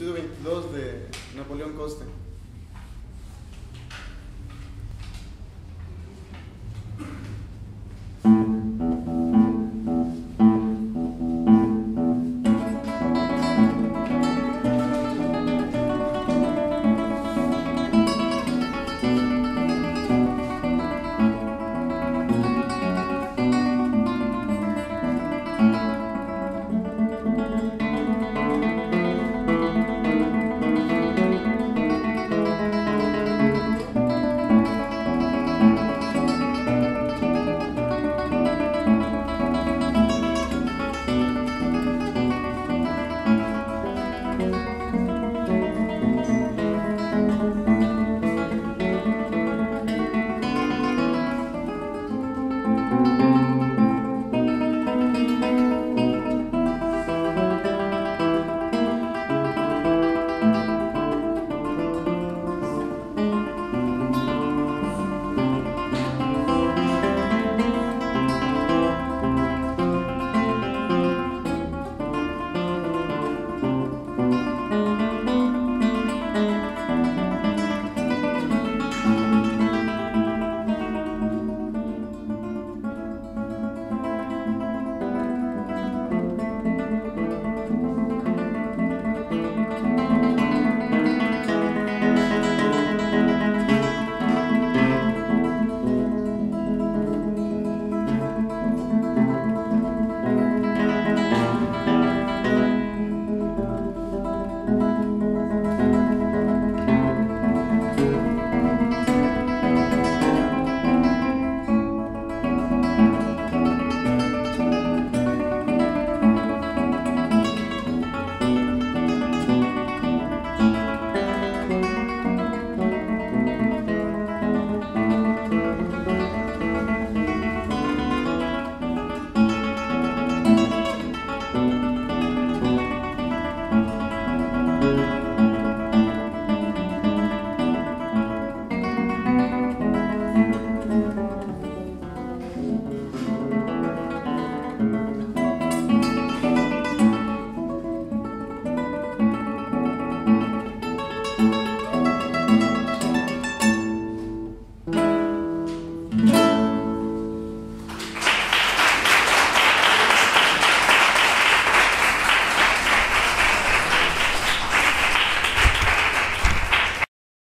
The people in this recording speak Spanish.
estudio 22 de Napoleón Costa.